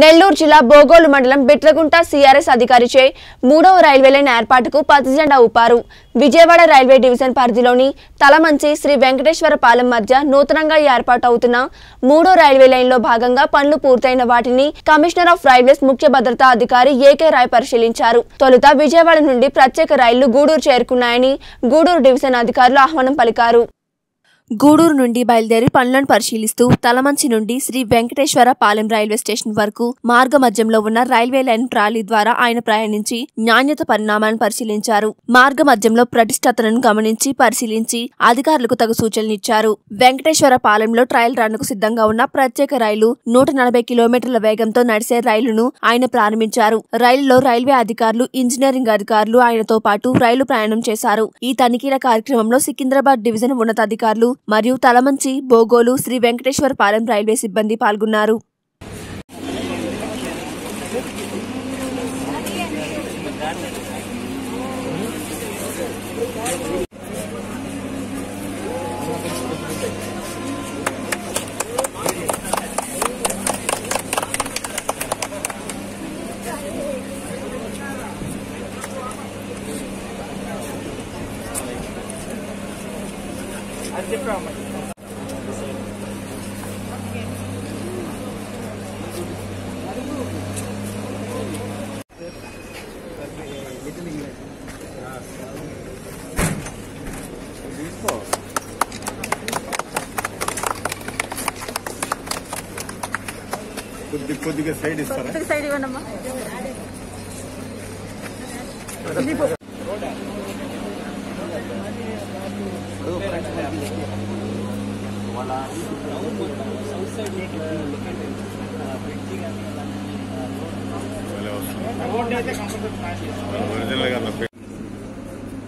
నెల్లూరు జిల్లా బోగోలు మండలం బిట్రగుంట సిఆర్ఎస్ అధికారిచే మూడవ రైల్వే లైన్ ఏర్పాటుకు పతిజెండా ఊపారు. విజయవాడ రైల్వే డివిజన్ పరిధిలోని తలమంచి శ్రీ వెంకటేశ్వర పాలెం మధ్య నూతనంగా ఏర్పాటు అవుతున్న మూడో రైల్వే లైన్లో భాగంగా పనులు పూర్తయిన వాటిని కమిషనర్ ఆఫ్ రైల్వేస్ ముఖ్య భద్రతా అధికారి ఏకే రాయ్ పరిశీలించారు. తొలుత విజయవాడ నుండి ప్రత్యేక రైళ్ళు గూడూరు చేరుకున్నాయని గూడూరు డివిజన్ అధికారులు ఆహ్వానం పలికారు. గూడూరు నుండి బయలుదేరి పనులను పరిశీలిస్తూ తలమంచి నుండి శ్రీ వెంకటేశ్వర పాలెం రైల్వే స్టేషన్ వరకు మార్గ మధ్యంలో ఉన్న రైల్వే లైన్ ట్రాలీ ద్వారా ఆయన ప్రయాణించి నాణ్యత పరిణామాలను పరిశీలించారు. మార్గ మధ్యంలో ప్రతిష్టతలను గమనించి పరిశీలించి అధికారులకు తగు సూచనలిచ్చారు వెంకటేశ్వర పాలెంలో ట్రయల్ రన్కు సిద్ధంగా ఉన్న ప్రత్యేక రైలు నూట నలభై కిలోమీటర్ల వేగంతో నడిచే రైలును ఆయన ప్రారంభించారు. రైలులో రైల్వే అధికారులు ఇంజనీరింగ్ అధికారులు ఆయనతో పాటు రైలు ప్రయాణం చేశారు. ఈ తనిఖీల కార్యక్రమంలో సికింద్రాబాద్ డివిజన్ ఉన్నతాధికారులు మరియు తలమంచి బోగోలు శ్రీ వెంకటేశ్వర పాలెం రైల్వే సిబ్బంది పాల్గొన్నారు. కొద్ది కొద్దిగా సైడ్ ఇస్తారా సైడ్ ఇవ్వండమ్మా భలే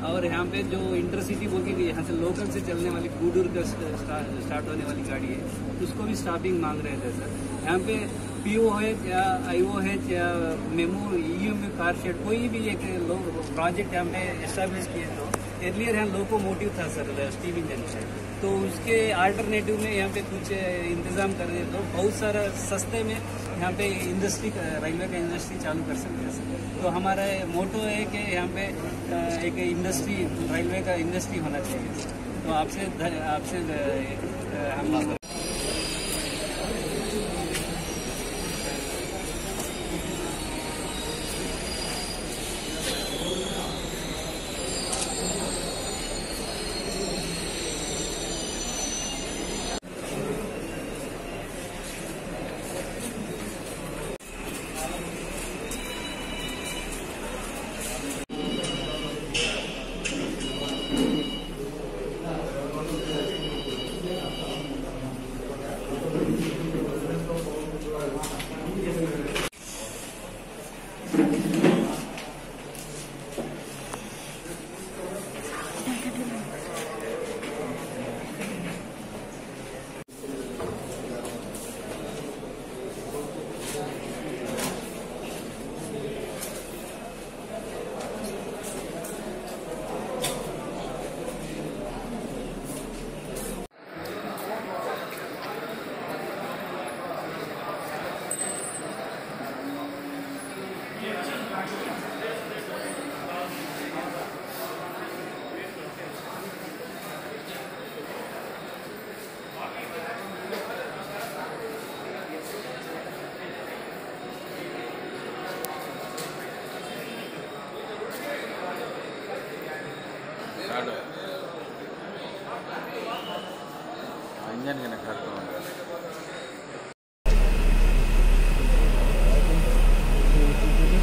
और यहाँ पे जो इंटरसिटी बोलती भी यहाँ से लोकल से चलने वाली गूडूर का स्टार्ट होने वाली गाड़ी है, उसको भी स्टॉपिंग मांग रहे थे सर यहाँ पे पीओ है या आईओ है या मेमो ईयू में कार शेड, कोई भी एक लोग प्रोजेक्ट यहाँ पे एस्टेब्लिश किए तो एर्लियर यहाँ लोको मोटिव था सर स्टीम इंजन से। तो उसके अल्टरनेटिव में यहाँ पे कुछ इंतज़ाम कर दिए तो बहुत सारा सस्ते में यहाँ पे इंडस्ट्री रेलवे का इंडस्ट्री चालू कर सकते हैं सर तो हमारा मोटो है कि यहाँ पे एक इंडस्ट्री रेलवे का इंडस्ट्री होना चाहिए। तो आपसे आपसे हम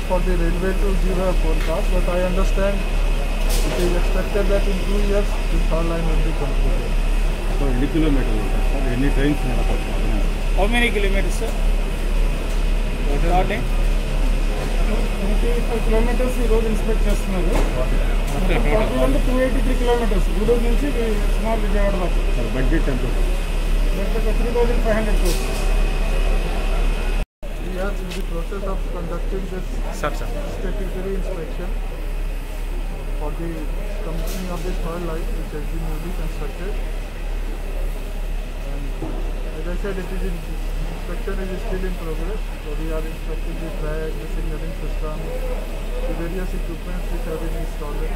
for the railway to give a forecast but I understand it is expected that in two years the third line will be completed. So any kilometer sir? Any trains? How many kilometers sir? third line kilometres ఈ రోజు inspect చేస్తున్నారు forty one two eighty three kilometers Gudur నుంచి సుమారు విజయవాడ దాకా sir budget ఎంత ఉంటుంది three thousand five hundred crores We are in the process of conducting this statutory inspection for the commissioning of the third line which has been newly constructed. And as I said, it is in inspection is still in progress. So we are inspecting the track, the signaling system, the various equipments which have been installed.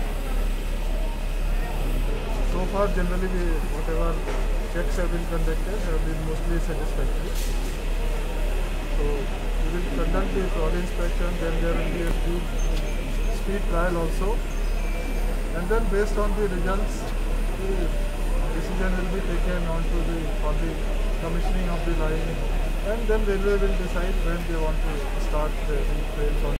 So far, generally, we, whatever checks have been conducted have been mostly satisfactory. So we will conduct the road inspection, then there will be a speed, speed trial also. And then based on the results, the decision will be taken on to the, for the commissioning of the line. And then railway will decide when they want to start the trails on